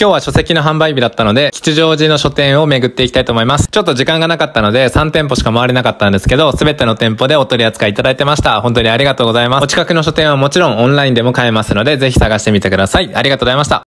今日は書籍の販売日だったので、吉祥寺の書店を巡っていきたいと思います。ちょっと時間がなかったので、3店舗しか回れなかったんですけど、すべての店舗でお取り扱いいただいてました。本当にありがとうございます。お近くの書店はもちろんオンラインでも買えますので、ぜひ探してみてください。ありがとうございました。